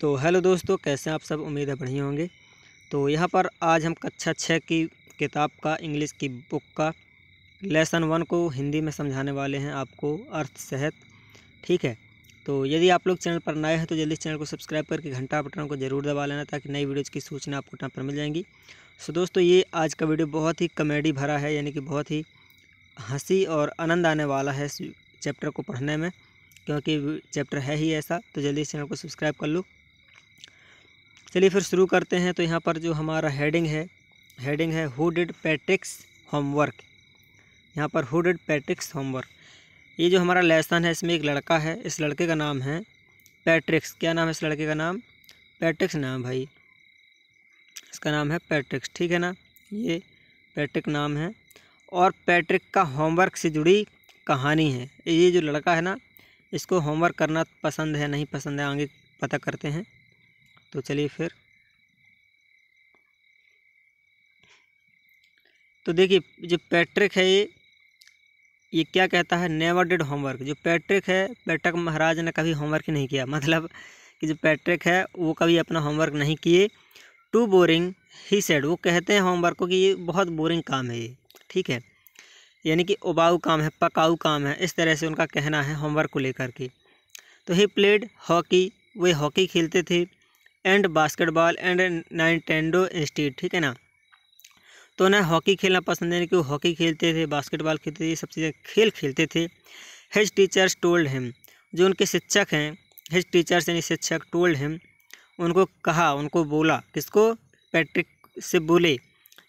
तो हेलो दोस्तों, कैसे हैं आप सब? उम्मीद है बढ़िया होंगे। तो यहाँ पर आज हम कक्षा छः की किताब का, इंग्लिश की बुक का लेसन वन को हिंदी में समझाने वाले हैं आपको, अर्थ सेहत। ठीक है? तो यदि आप लोग चैनल पर नए हैं तो जल्दी चैनल को सब्सक्राइब करके घंटा बटन को ज़रूर दबा लेना ताकि नई वीडियोज़ की सूचना आपको टाइम पर मिल जाएँगी। सो दोस्तों, ये आज का वीडियो बहुत ही कॉमेडी भरा है, यानी कि बहुत ही हँसी और आनंद आने वाला है इस चैप्टर को पढ़ने में, क्योंकि चैप्टर है ही ऐसा तो जल्दी इस चैनल को सब्सक्राइब कर लो। चलिए फिर शुरू करते हैं। तो यहाँ पर जो हमारा हेडिंग है हेडिंग है हु डिड पैट्रिक्स होमवर्क यहाँ पर हु डिड पैट्रिक्स होमवर्क ये जो हमारा लेसन है, इसमें एक लड़का है, इस लड़के का नाम है पैट्रिक्स क्या नाम है इस लड़के का नाम? पैट्रिक्स नाम भाई। इसका नाम है पैट्रिक्स ठीक है ना? ये पैट्रिक नाम है। और पैट्रिक का होमवर्क से जुड़ी कहानी है। ये जो लड़का है ना, इसको होमवर्क करना पसंद है, नहीं पसंद है, आगे पता करते हैं। तो चलिए फिर। तो देखिए, जो पैट्रिक है, ये ये क्या कहता है? नेवर डिड होमवर्क जो पैट्रिक है, पैट्रिक महाराज ने कभी होमवर्क नहीं किया। मतलब कि जो पैट्रिक है, वो कभी अपना होमवर्क नहीं किए। टू बोरिंग ही सेड वो कहते हैं होमवर्क को कि ये बहुत बोरिंग काम है ये। ठीक है? यानी कि उबाऊ काम है, पकाऊ काम है। इस तरह से उनका कहना है होमवर्क को लेकर के। तो ही प्लेड हॉकी वे हॉकी खेलते थे। And basketball and Nintendo instead ठीक है ना? तो उन्हें हॉकी खेलना पसंद है कि वो हॉकी खेलते थे, बास्केटबॉल खेलते थे सब चीज़ें खेल खेलते थे। हिज टीचर्स टोल्ड हिम जो उनके शिक्षक हैं हिज टीचर्स यानी शिक्षक टोल्ड हिम उनको कहा, उनको बोला, किसको? पैट्रिक से बोले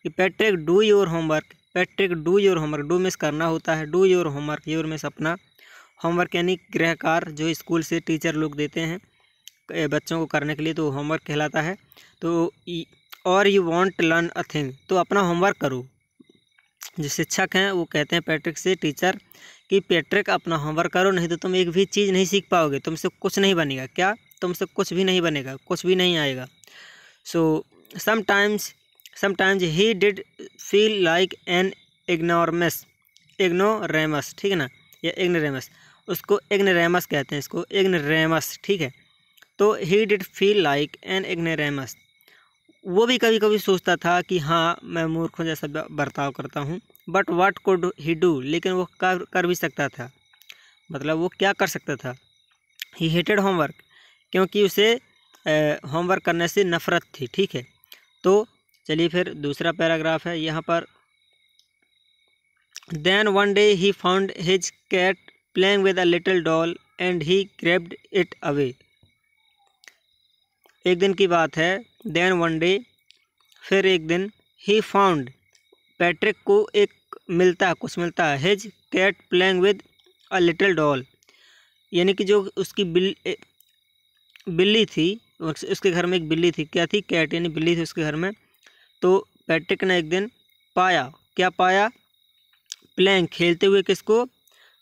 कि Patrick do your homework Patrick do your homework do miss करना होता है do your homework your miss अपना होमवर्क यानी गृह जो स्कूल से टीचर लोग देते हैं बच्चों को करने के लिए तो होमवर्क कहलाता है। तो और you want learn a thing तो अपना होमवर्क करो। जो शिक्षक हैं, वो कहते हैं पैट्रिक से टीचर कि पैट्रिक अपना होमवर्क करो, नहीं तो तुम एक भी चीज़ नहीं सीख पाओगे। तुमसे कुछ नहीं बनेगा। क्या? तुमसे कुछ भी नहीं बनेगा। कुछ भी नहीं आएगा। So sometimes sometimes he did feel like an ignoramus ignoramus ठीक है ना? या इग्नरेमस उसको इग्नरेमस कहते हैं, इसको इग्नरेमस ठीक है? तो he did feel like an ignoramus वो भी कभी कभी सोचता था कि हाँ मैं मूर्खों जैसा बर्ताव करता हूँ but what could he do लेकिन वो कर कर भी सकता था। मतलब वो क्या कर सकता था? ही हेटेड होमवर्क क्योंकि उसे होमवर्क करने से नफ़रत थी, ठीक है? तो चलिए फिर दूसरा पैराग्राफ है यहाँ पर। Then one day he found his cat playing with a little doll and he grabbed it away एक दिन की बात है। देन वन डे फिर एक दिन ही फाउंड पैट्रिक को एक मिलता, कुछ मिलता। है his cat playing with a little doll यानी कि जो उसकी बिल बिल्ली थी उसके घर में एक बिल्ली थी। क्या थी? कैट यानी बिल्ली थी उसके घर में। तो पैट्रिक ने एक दिन पाया। क्या पाया? प्लेइंग खेलते हुए किसको?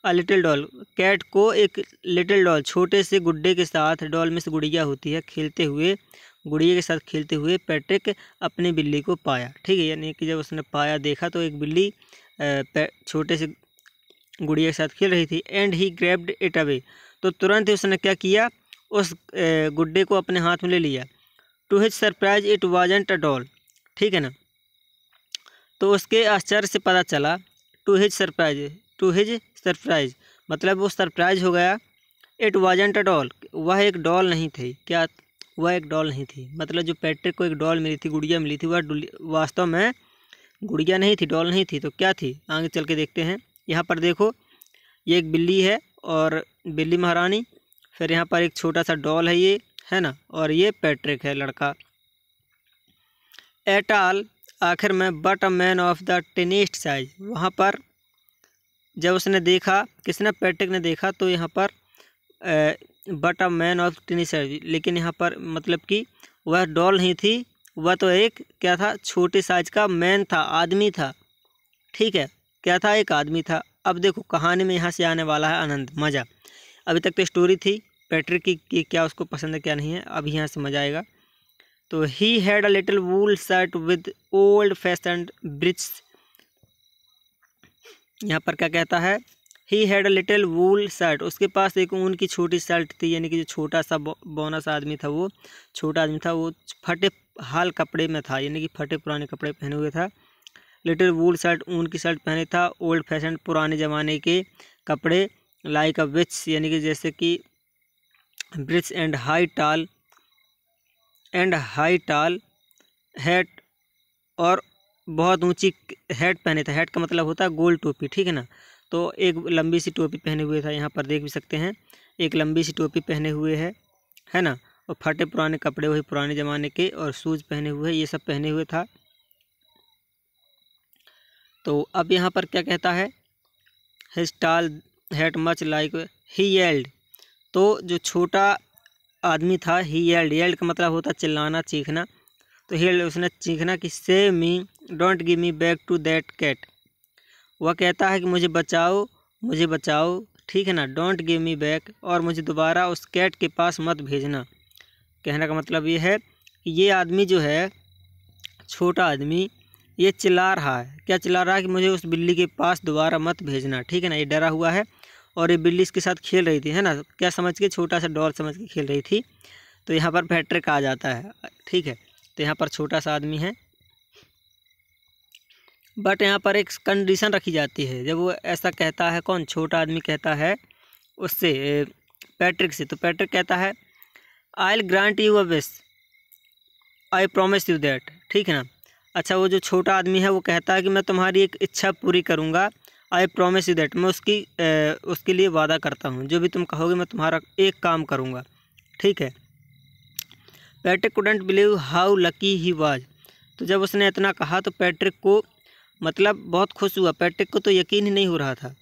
अ, लिटिल डॉल। कैट को एक लिटिल डॉल, छोटे से गुड्डे के साथ डॉल में से गुड़िया होती है, खेलते हुए, गुड़िया के साथ खेलते हुए पैट्रिक अपनी बिल्ली को पाया। ठीक है, यानी कि जब उसने पाया, देखा तो एक बिल्ली छोटे से गुड़िया के साथ खेल रही थी and he grabbed it away तो तुरंत ही उसने क्या किया? उस गुड्डे को अपने हाथ में ले लिया। To his surprise it wasn't a doll ठीक है ना? तो उसके आश्चर्य से पता चला to his surprise to his surprise. मतलब वो सरप्राइज़ हो गया। इट वाजेंट अ डॉल वह एक डॉल नहीं थी। क्या? वह एक डॉल नहीं थी। मतलब जो पैट्रिक को एक डॉल मिली थी, गुड़िया मिली थी, वह वास्तव में गुड़िया नहीं थी डॉल नहीं थी। तो क्या थी? आगे चल के देखते हैं। यहाँ पर देखो, ये एक बिल्ली है और बिल्ली महारानी। फिर यहाँ पर एक छोटा सा डॉल है ये, है ना? और ये पैट्रिक है, लड़का। एट आल आखिर में but a man of the tiniest size वहाँ पर जब उसने देखा किसने पैट्रिक ने देखा तो यहाँ पर but a man of tiniest लेकिन यहाँ पर मतलब कि वह डॉल नहीं थी। वह तो एक क्या था छोटे साइज़ का मैन था आदमी था। ठीक है क्या था एक आदमी था। अब देखो कहानी में यहाँ से आने वाला है आनंद मज़ा। अभी तक तो स्टोरी थी पैट्रिक की, की क्या उसको पसंद है क्या नहीं है अभी यहाँ से मज़ा आएगा। तो he had a little wool shirt with old fashion britches यहाँ पर क्या कहता है? He had a little wool shirt उसके पास एक ऊन की छोटी शर्ट थी, यानी कि जो छोटा सा बोनस आदमी था वो, छोटा आदमी था, वो फटे हाल कपड़े में था, यानी कि फटे पुराने कपड़े पहने हुए था। लिटिल वूल शर्ट ऊन की शर्ट पहने था ओल्ड फ़ैशन पुराने ज़माने के कपड़े लाइक अ विच यानी कि जैसे कि britches and high tall, and high tall hat और बहुत ऊँची हेड पहने थे। हेड का मतलब होता है गोल टोपी, ठीक है ना? तो एक लंबी सी टोपी पहने हुए था, यहाँ पर देख भी सकते हैं। एक लंबी सी टोपी पहने हुए है है ना? और फटे पुराने कपड़े, वही पुराने ज़माने के और शूज़ पहने हुए, ये सब पहने हुए था। तो अब यहाँ पर क्या कहता है? हिज टाल मच लाइक ही येल्ड तो जो छोटा आदमी था ही येल्ड येल्ड का मतलब होता चिल्लाना, चीखना। तो ही उसने चीखना कि save me don't give me back to that cat. वह कहता है कि मुझे बचाओ मुझे बचाओ। ठीक है ना, डोंट गिव मी बैक और मुझे दोबारा उस कैट के पास मत भेजना। कहने का मतलब ये है कि ये आदमी जो है, छोटा आदमी, ये चिल्ला रहा है। क्या चिल्ला रहा है कि मुझे उस बिल्ली के पास दोबारा मत भेजना? ठीक है ना, ये डरा हुआ है और ये बिल्ली इसके साथ खेल रही थी, है ना? क्या समझ के? छोटा सा डॉल समझ के खेल रही थी। तो यहाँ पर पैट्रिक आ जाता है। ठीक है तो यहाँ पर छोटा सा आदमी है। बट यहाँ पर एक कंडीशन रखी जाती है। जब वो ऐसा कहता है कौन छोटा आदमी कहता है उससे पैट्रिक से तो पैट्रिक कहता है I'll grant you a I promise you that ठीक है ना? अच्छा वो जो छोटा आदमी है वो कहता है कि मैं तुम्हारी एक इच्छा पूरी करूँगा। आई प्रोमिस यू दैट मैं उसकी ए, उसके लिए वादा करता हूँ। जो भी तुम कहोगे मैं तुम्हारा एक काम करूँगा। ठीक है? Patrick couldn't believe how lucky he was तो जब उसने इतना कहा तो पैट्रिक को मतलब बहुत खुश हुआ। पैट्रिक को तो यकीन ही नहीं हो रहा था।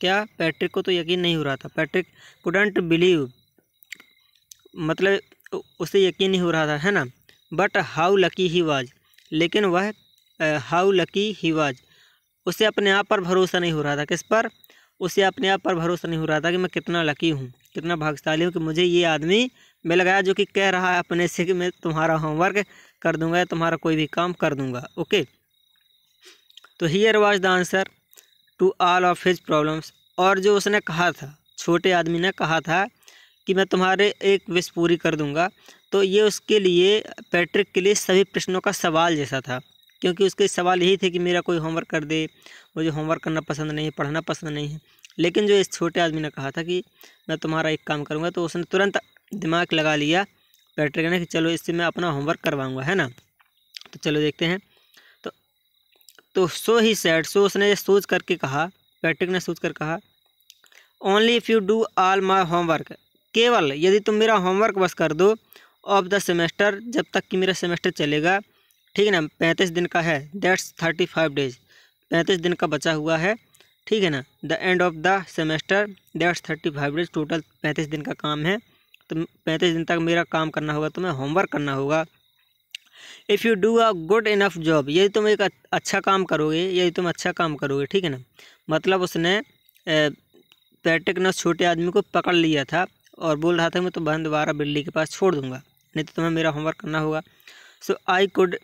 क्या? पैट्रिक को तो यकीन नहीं हो रहा था। पैट्रिक कुडेंट बिलीव मतलब उसे यकीन नहीं हो रहा था, है ना? But how lucky he was लेकिन वह हाउ लकी ही वाज उसे अपने आप पर भरोसा नहीं हो रहा था। किस पर? उसे अपने आप पर भरोसा नहीं हो रहा था कि मैं कितना लकी हूँ, कितना भाग्यशाली हूँ कि मुझे ये आदमी मिल गया जो कि कह रहा है अपने से कि मैं तुम्हारा होमवर्क कर दूँगा या तुम्हारा कोई भी काम कर दूँगा। ओके तो here was the answer to all of his problems और जो उसने कहा था, छोटे आदमी ने कहा था कि मैं तुम्हारे एक विश पूरी कर दूँगा तो ये उसके लिए पैट्रिक के लिए सभी प्रश्नों का सवाल जैसा था। क्योंकि उसके सवाल यही थे कि मेरा कोई होमवर्क कर दे, मुझे होमवर्क करना पसंद नहीं है पढ़ना पसंद नहीं है। लेकिन जो इस छोटे आदमी ने कहा था कि मैं तुम्हारा एक काम करूँगा तो उसने तुरंत दिमाग लगा लिया पैट्रिक ने कि चलो इससे मैं अपना होमवर्क करवाऊँगा, है ना? तो चलो देखते हैं। तो सो ही सैड, सो उसने सोच करके कहा, पैट्रिक ने सोच कर कहा only if you do all my homework केवल यदि तुम मेरा होमवर्क बस कर दो ऑफ़ द सेमेस्टर जब तक कि मेरा सेमेस्टर चलेगा, ठीक है ना, पैंतीस दिन का है दैट्स थर्टी फाइव डेज़ पैंतीस दिन का बचा हुआ है, ठीक है ना the end of the semester that's thirty five days total पैंतीस दिन का काम है तो पैंतीस दिन तक मेरा काम करना होगा, तुम्हें होमवर्क करना होगा। If you do a good enough job यदि तुम एक अच्छा काम करोगे यदि तुम अच्छा काम करोगे, ठीक है ना? मतलब उसने पैट्रिक ने छोटे आदमी को पकड़ लिया था और बोल रहा था, मैं तो बहन दोबारा बिल्ली के पास छोड़ दूँगा, नहीं तो तुम्हें मेरा होमवर्क करना होगा। So I could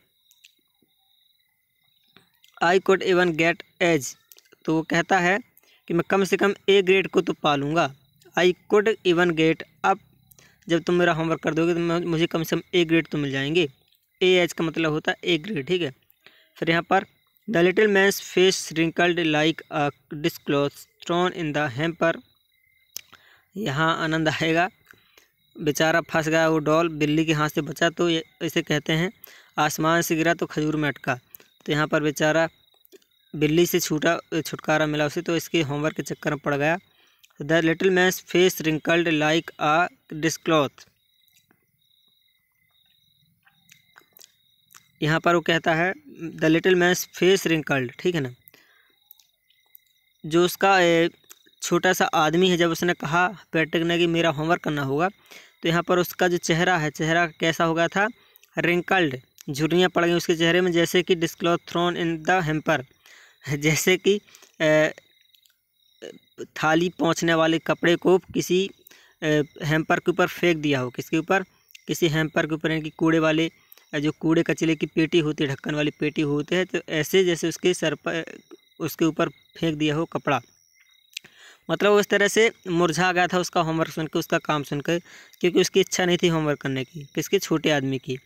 I could even get as तो वो कहता है कि मैं कम से कम ए ग्रेड को तो पालूँगा। I could even get up जब तुम मेरा होमवर्क कर दोगे तो मुझे कम से कम ए ग्रेड तो मिल जाएँगे। ए एच का मतलब होता है ए ग्रेड ठीक है? फिर यहाँ पर, the little man's face wrinkled like a dishcloth thrown in the hamper. यहाँ आनंद आएगा। बेचारा फंस गया वो डॉल, बिल्ली के हाथ से बचा तो इसे कहते हैं, आसमान से गिरा तो खजूर में अटका। तो यहाँ पर बेचारा बिल्ली से छूटा, छुटकारा मिला उसे तो इसके होमवर्क के चक्कर में पड़ गया। The little man's face wrinkled like a dishcloth. यहाँ पर वो कहता है, the little man's face wrinkled ठीक है ना? जो उसका छोटा सा आदमी है, जब उसने कहा पैट्रिक ने कि मेरा होमवर्क करना होगा तो यहाँ पर उसका जो चेहरा है, चेहरा कैसा हो गया था? रिंकल्ड। झुर्रियाँ पड़ गई उसके चेहरे में, जैसे कि dishcloth thrown in the hamper, जैसे कि थाली पहुँचने वाले कपड़े को किसी हेम्पर के ऊपर फेंक दिया हो, किसके ऊपर? किसी हेम्पर के ऊपर, यानी कि कूड़े वाले जो कूड़े कचरे की पेटी होती है, ढक्कन वाली पेटी होती है तो ऐसे जैसे उसके सर पर, उसके ऊपर फेंक दिया हो कपड़ा। मतलब उस तरह से मुरझा गया था उसका होमवर्क सुन के उसका काम सुनकर, क्योंकि उसकी इच्छा नहीं थी होमवर्क करने की, किसके, छोटे आदमी की।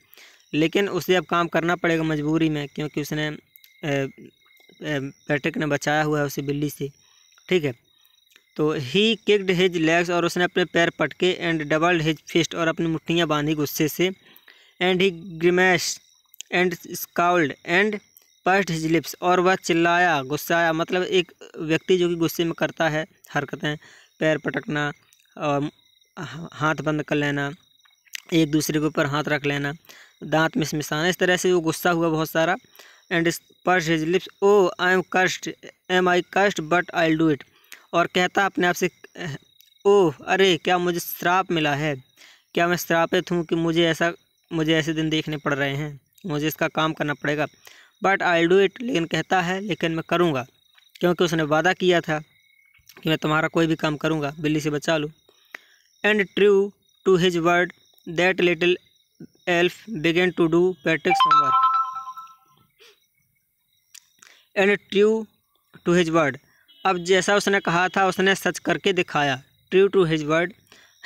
लेकिन उसे अब काम करना पड़ेगा मजबूरी में, क्योंकि उसने पैट्रिक ने बचाया हुआ है उसे बिल्ली से, ठीक है? तो ही किक्ड हिज लेग्स और उसने अपने पैर पटके एंड डबल्ड हिज फिस्ट और अपनी मुठ्ठियाँ बांधी गुस्से से। And he grimaced and scowled and pursed his lips और वह चिल्लाया, गुस्साया मतलब एक व्यक्ति जो कि गुस्से में करता है, हरकतें, पैर पटकना, और हाथ बंद कर लेना, एक दूसरे के ऊपर हाथ रख लेना, दांत मिसमिसाना, इस तरह से वो गुस्सा हुआ बहुत सारा and pursed his lips oh I am cursed am I cursed but I do it और कहता अपने आप से ओह अरे, क्या मुझे श्राप मिला है? क्या मैं श्रापित हूँ कि मुझे ऐसा मुझे ऐसे दिन देखने पड़ रहे हैं। मुझे इसका काम करना पड़ेगा। बट आई डू इट लेकिन कहता है, लेकिन मैं करूँगा। क्योंकि उसने वादा किया था कि मैं तुम्हारा कोई भी काम करूँगा। बिल्ली से बचा लूँ। And true to his word that little elf began to do Patrick's homework and true to his word अब जैसा उसने कहा था, उसने सच करके दिखाया। ट्रू टू हिज वर्ड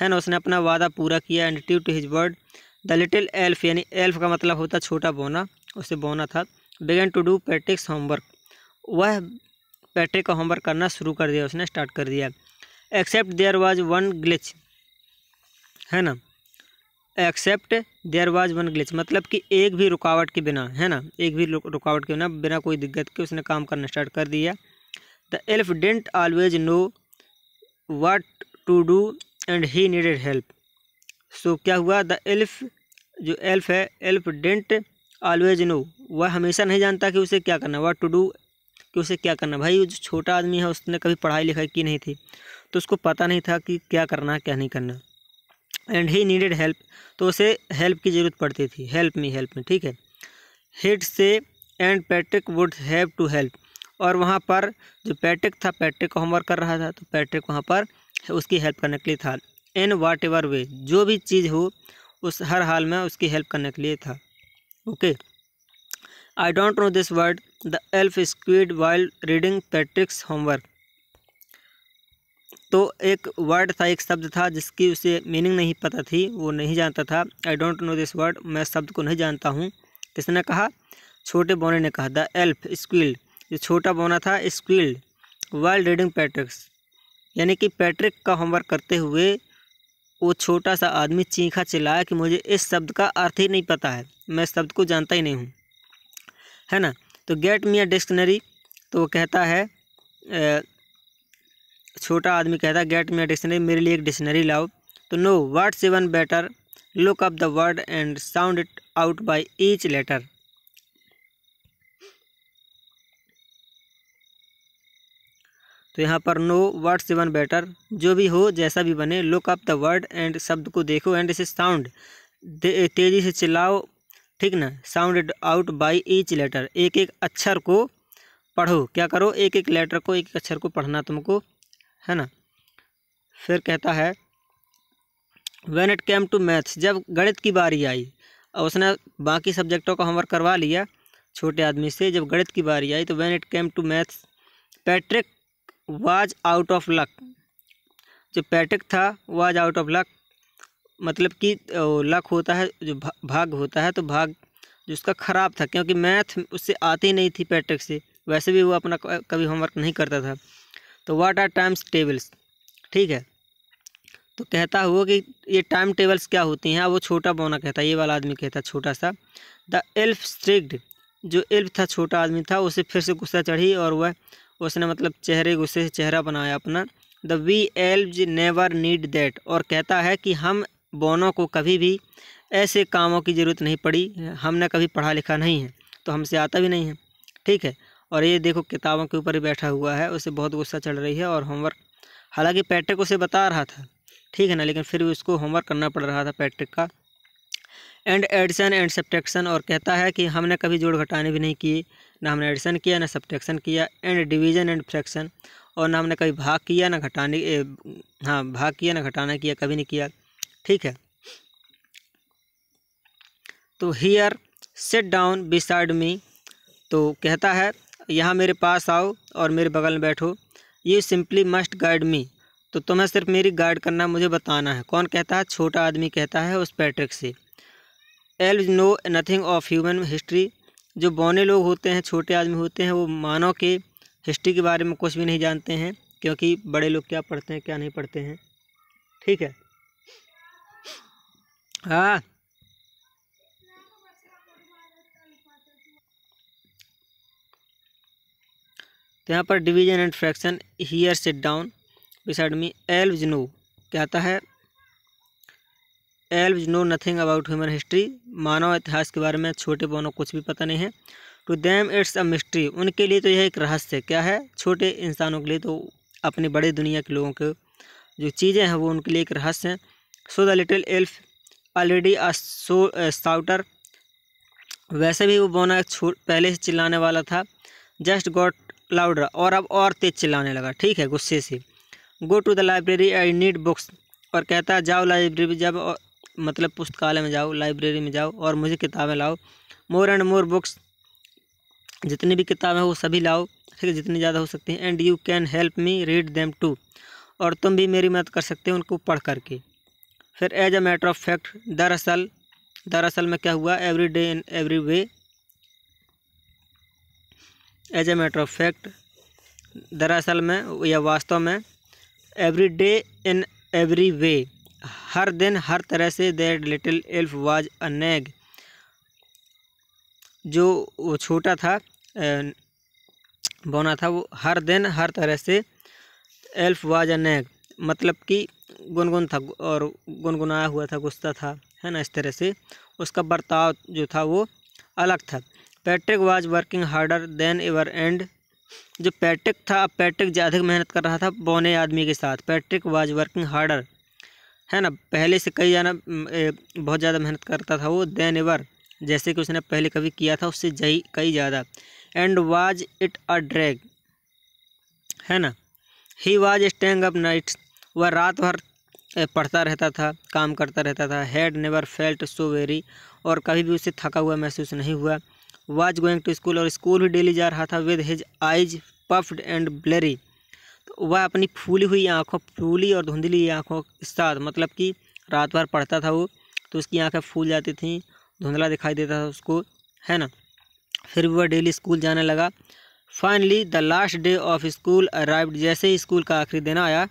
है ना, उसने अपना वादा पूरा किया। And true to his word the little elf, यानी एल्फ का मतलब होता छोटा बोना, उसे बोना था। Began to do Patrick's homework. वह पैट्रिक का होमवर्क करना शुरू कर दिया, उसने स्टार्ट कर दिया। Except there was one glitch, है ना? Except there was one glitch मतलब कि एक भी रुकावट के बिना, है ना? एक भी रुकावट के बिना बिना कोई दिक्कत के उसने काम करना स्टार्ट कर दिया। The elf didn't always know what to do and he needed help. So क्या हुआ? द एल्फ, जो एल्फ है, एल्फ डेंट ऑलवेज नो वह हमेशा नहीं जानता कि उसे क्या करना वाट टू डू कि उसे क्या करना। भाई जो छोटा आदमी है, उसने कभी पढ़ाई लिखाई की नहीं थी तो उसको पता नहीं था कि क्या करना है क्या नहीं करना। एंड ही नीडेड हेल्प तो उसे हेल्प की ज़रूरत पड़ती थी। हेल्प मी हेल्प मी ठीक है? हिट से and Patrick would have to help और वहाँ पर जो पैट्रिक था पैट्रिक को होमवर्क कर रहा था तो पैट्रिक वहाँ पर उसकी हेल्प करने के लिए था। इन वाट एवर वे जो भी चीज़ हो, उस हर हाल में उसकी हेल्प करने के लिए था। Okay I don't know this word the elf squeaked while reading Patrick's homework तो एक वर्ड था, एक शब्द था, जिसकी उसे मीनिंग नहीं पता थी, वो नहीं जानता था। I don't know this word मैं शब्द को नहीं जानता हूँ। किसने कहा? छोटे बोने ने कहा द एल्फ स्क्वील्ड जो छोटा बोना था स्क्वील्ड वाइल्ड रीडिंग पैट्रिक्स यानी कि पैट्रिक का होमवर्क करते हुए वो छोटा सा आदमी चीखा चिल्लाया कि मुझे इस शब्द का अर्थ ही नहीं पता है। मैं शब्द को जानता ही नहीं हूँ। है ना? तो गेट मी अ डिक्शनरी तो वो कहता है छोटा आदमी कहता है गेट मी अ डिक्शनरी मेरे लिए एक डिक्शनरी लाओ। To know words even better look up the word and sound it out by each letter तो यहाँ पर नो वर्ड्स इवन बेटर जो भी हो, जैसा भी बने look up the word and शब्द को देखो एंड इसे साउंड तेज़ी से चिल्लाओ, ठीक ना? Sound out by each letter एक एक अक्षर को पढ़ो। क्या करो? एक एक लेटर को एक एक अक्षर को पढ़ना तुमको, है ना? फिर कहता है when it came to maths जब गणित की बारी आई और उसने बाकी सब्जेक्टों का होमवर्क करवा लिया, छोटे आदमी से, जब गणित की बारी आई तो when it came to maths Patrick was out of luck जो पैटक था वाज आउट ऑफ़ लक मतलब कि लक होता है, जो भाग होता है तो भाग जो उसका ख़राब था, क्योंकि मैथ उससे आती नहीं थी पैटक से। वैसे भी वो अपना कभी होमवर्क नहीं करता था। तो वाट आर टाइम्स टेबल्स ठीक है। तो कहता हुआ कि ये टाइम टेबल्स क्या होती हैं? वो छोटा बोना कहता, ये वाला आदमी कहता, छोटा सा द एल्फ स्ट्रिक्ड जो एल्फ था, छोटा आदमी था, उसे फिर से गुस्सा चढ़ी और वह उसने मतलब चेहरे गुस्से से चेहरा बनाया अपना। The we elves never need that और कहता है कि हम बोनों को कभी भी ऐसे कामों की ज़रूरत नहीं पड़ी। हमने कभी पढ़ा लिखा नहीं है तो हमसे आता भी नहीं है। ठीक है? और ये देखो किताबों के ऊपर ही बैठा हुआ है, उसे बहुत गुस्सा चढ़ रही है और होमवर्क हालाँकि पैट्रिक उसे बता रहा था। ठीक है ना? लेकिन फिर भी उसको होमवर्क करना पड़ रहा था पैट्रिक का। एंड एडिशन एंड सब्ट्रैक्शन और कहता है कि हमने कभी जोड़ घटाने भी नहीं किए। ना हमने एडिशन किया, ना सब्ट्रैक्शन किया, एंड डिवीज़न एंड फ्रैक्शन, और ना हमने कभी भाग किया, ना घटाने हाँ भाग किया, ना घटाना किया, कभी नहीं किया। ठीक है? तो here sit down beside me तो कहता है, यहाँ मेरे पास आओ और मेरे बगल में बैठो। You simply must guide me तो तुम्हें सिर्फ़ मेरी गाइड करना, मुझे बताना है। कौन कहता है? छोटा आदमी कहता है उस पैट्रिक से। Elves know nothing of human history जो बौने लोग होते हैं, छोटे आदमी होते हैं, वो मानव के हिस्ट्री के बारे में कुछ भी नहीं जानते हैं, क्योंकि बड़े लोग क्या पढ़ते हैं, क्या नहीं पढ़ते हैं। ठीक है? हाँ। तो यहाँ पर division and fraction here sit down beside me elves know कहता है elves know nothing about human history मानव इतिहास के बारे में छोटे बोनों कुछ भी पता नहीं है। To them it's a mystery उनके लिए तो यह एक रहस्य क्या है? छोटे इंसानों के लिए तो अपनी बड़ी दुनिया के लोगों के जो चीज़ें हैं वो उनके लिए एक रहस्य हैं। So the little elf already a so साउटर वैसे भी वो बोना पहले से चिल्लाने वाला था। जस्ट गॉट लाउडर और अब और तेज चिल्लाने लगा। ठीक है, गुस्से से। Go to the library I need books और कहता जाओ लाइब्रेरी जब मतलब पुस्तकालय में जाओ लाइब्रेरी में जाओ और मुझे किताबें लाओ। मोर एंड मोर बुक्स जितनी भी किताबें वो सभी लाओ, ठीक है? जितनी ज़्यादा हो सकती हैं। And you can help me read them too और तुम भी मेरी मदद कर सकते हो उनको पढ़ करके। फिर as a matter of fact दरअसल दरअसल में क्या हुआ? Every day in every way as a matter of fact दरअसल में या वास्तव में every day in every way हर दिन हर तरह से that little elf was a nag जो वो छोटा था बोना था, वो हर दिन हर तरह से एल्फ वाज अ नेग मतलब कि गुनगुन था, और गुनगुनाया हुआ था, गुस्सा था, है ना, इस तरह से। उसका बर्ताव जो था, वो अलग था। Patrick was working harder than ever and जो पैट्रिक था, अब पैट्रिक ज़्यादा मेहनत कर रहा था, बोने आदमी के साथ। पैट्रिक वाज वर्किंग हार्डर है ना, पहले से कई जाना बहुत ज़्यादा मेहनत करता था वो, देन एवर, जैसे कि उसने पहले कभी किया था, उससे जई, कई ज़्यादा। And was it a drag, है ना? He was staying up nights वह रात भर पढ़ता रहता था, काम करता रहता था had never felt so very और कभी भी उसे थका हुआ महसूस नहीं हुआ। वाज गोइंग टू स्कूल और स्कूल भी डेली जा रहा था with his eyes puffed and blurry वह अपनी फूली हुई आँखों, फूली और धुंधली आँखों के साथ मतलब कि रात भर पढ़ता था वो तो उसकी आँखें फूल जाती थीं, धुंधला दिखाई देता था उसको, है ना? फिर वह डेली स्कूल जाने लगा। Finally the last day of school arrived जैसे ही स्कूल का आखिरी दिन आया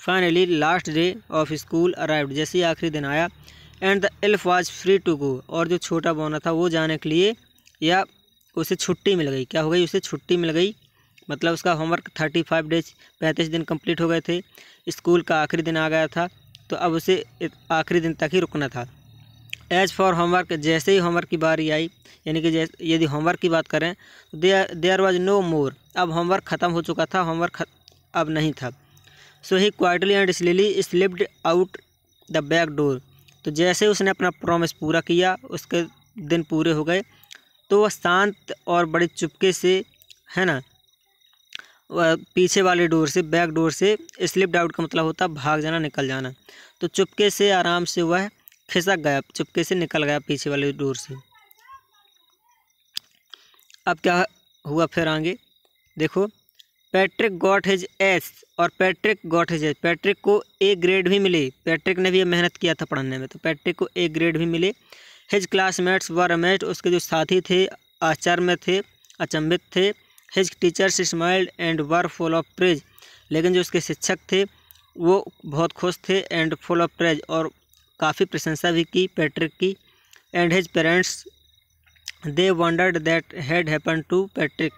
finally last day of school arrived जैसे ही आखिरी दिन आया and the elf was free to go और जो छोटा बोना था वो जाने के लिए, या उसे छुट्टी मिल गई। क्या हो गई? उसे छुट्टी मिल गई। मतलब उसका होमवर्क थर्टी फाइव डेज़ पैंतीस दिन कंप्लीट हो गए थे। स्कूल का आखिरी दिन आ गया था तो अब उसे आखिरी दिन तक ही रुकना था। एज फॉर होमवर्क जैसे ही होमवर्क की बारी आई, यानी कि यदि होमवर्क की बात करें there there was no more अब होमवर्क ख़त्म हो चुका था होमवर्क अब नहीं था। So he quietly and slyly slipped out the back door तो जैसे उसने अपना प्रॉमिस पूरा किया, उसके दिन पूरे हो गए तो वह शांत और बड़े चुपके से, है ना पीछे वाले डोर से, बैक डोर से स्लिप आउट का मतलब होता है भाग जाना, निकल जाना। तो चुपके से, आराम से वह खिसक गया, चुपके से निकल गया पीछे वाले डोर से। अब क्या हुआ फिर आगे? देखो, पैट्रिक गॉट हिज एस और Patrick got his A's. Patrick को ए ग्रेड भी मिले। पैट्रिक ने भी मेहनत किया था पढ़ने में तो पैट्रिक को ए ग्रेड भी मिले। हिज क्लासमेट्स व रमेश उसके जो साथी थे आश्चर्य में थे, अचंभित थे his teachers smiled and were full of praise लेकिन जो उसके शिक्षक थे वो बहुत खुश थे एंड फुल ऑफ़ प्रेज और काफ़ी प्रशंसा भी की पैट्रिक की. And his parents they wondered that had happen to Patrick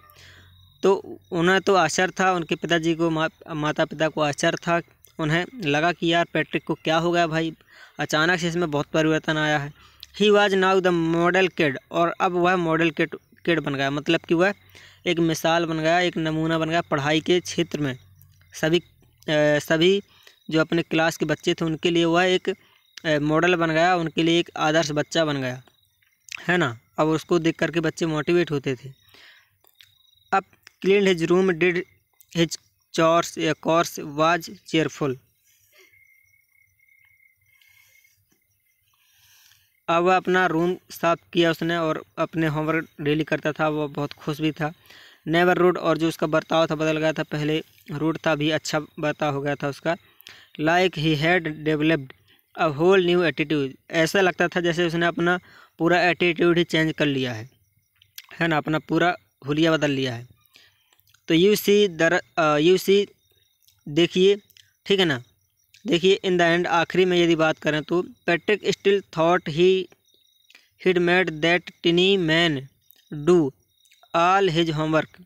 तो उन्हें तो आश्चर्य था उनके पिताजी को मा, माता पिता को आश्चर्य था. उन्हें लगा कि यार पैट्रिक को क्या हो गया भाई? अचानक से इसमें बहुत परिवर्तन आया है. He was now the model kid और अब वह मॉडल किड किड बन गया। मतलब कि वह एक मिसाल बन गया, एक नमूना बन गया पढ़ाई के क्षेत्र में। सभी सभी जो अपने क्लास के बच्चे थे, उनके लिए वह एक मॉडल बन गया, उनके लिए एक आदर्श बच्चा बन गया। है ना? अब उसको देख करके बच्चे मोटिवेट होते थे। अब clean his room, did his chores, या कोर्स वाज चेयरफुल। अब वह अपना रूम साफ़ किया उसने और अपने होमवर्क डेली करता था वह बहुत खुश भी था। नेवर रूड और जो उसका बर्ताव था, बदल गया था। पहले रूड था, अभी अच्छा बर्ताव हो गया था उसका। Like he had developed a whole new attitude ऐसा लगता था जैसे उसने अपना पूरा एटीट्यूड ही चेंज कर लिया है। है ना? अपना पूरा हुलिया बदल लिया है। तो you see there you see देखिए, ठीक है ना? देखिए इन द एंड आखिरी में यदि बात करें तो Patrick still thought he had made that tiny man do all his homework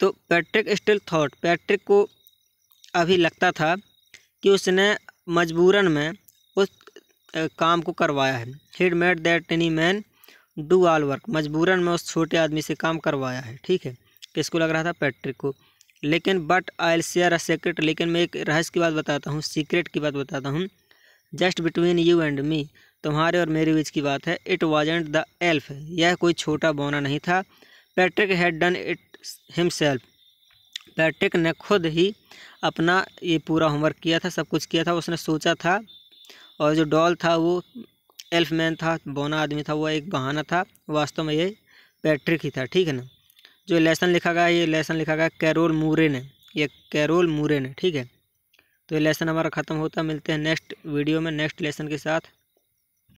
तो पैट्रिक स्टिल थॉट पैट्रिक को अभी लगता था कि उसने मजबूरन में उस काम को करवाया है। He'd made that tiny man do all work मजबूरन में उस छोटे आदमी से काम करवाया है, ठीक है? किसको लग रहा था? पैट्रिक को। लेकिन but I'll share a secret लेकिन मैं एक रहस्य की बात बताता हूँ सीक्रेट की बात बताता हूँ। Just between you and me तुम्हारे और मेरे बीच की बात है। इट वॉजेंट द एल्फ यह कोई छोटा बोना नहीं था। Patrick had done it himself Patrick ने खुद ही अपना ये पूरा होमवर्क किया था, सब कुछ किया था, उसने सोचा था। और जो डॉल था, वो एल्फ मैन था, बोना आदमी था, वो एक बहाना था। वास्तव में ये पैट्रिक ही था, ठीक है ना? जो लेसन लिखा गया है ये लेसन लिखा गया कैरोल मूरे ने ये कैरोल मूरे ने ठीक है? तो ये लेसन हमारा ख़त्म होता मिलते हैं नेक्स्ट वीडियो में नेक्स्ट लेसन के साथ।